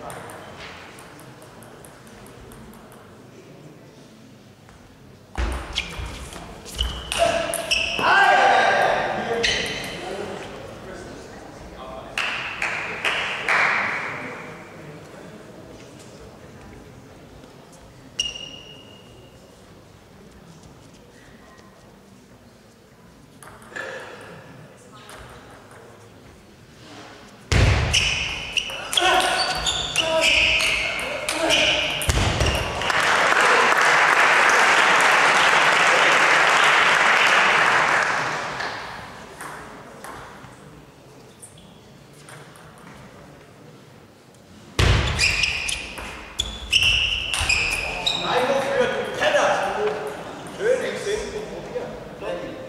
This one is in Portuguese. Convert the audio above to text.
なるほど。Thank you.